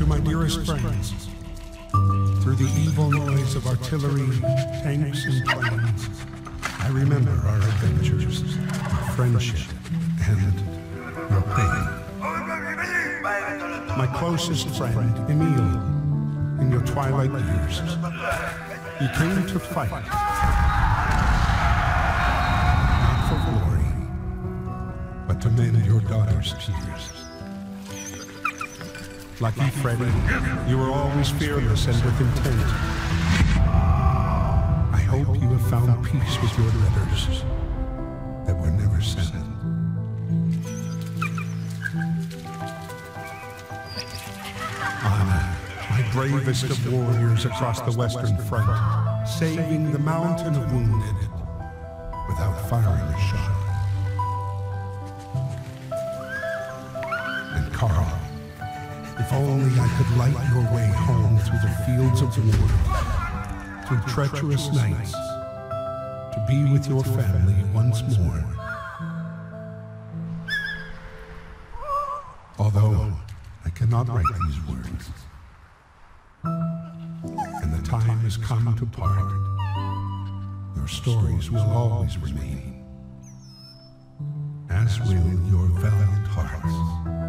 to my dearest friends. Through the evil noise of artillery, tanks, and planes, I remember our adventures, our friendship, and your pain. My closest friend, Emile, in your twilight years, you came to fight. Not for glory, but to mend your daughter's tears. Lucky Freddie, you were always fearless and with intent. I hope you have found peace with your letters that were never sent. Anna, my bravest of warriors across the Western Front, saving the mountain of wounded without firing a shot. And Karl, if only I could light your way home through the fields of war, through treacherous nights, to be with your family once more. Although I cannot write these words, and the time has come to part, your stories will always remain, as will your valiant hearts.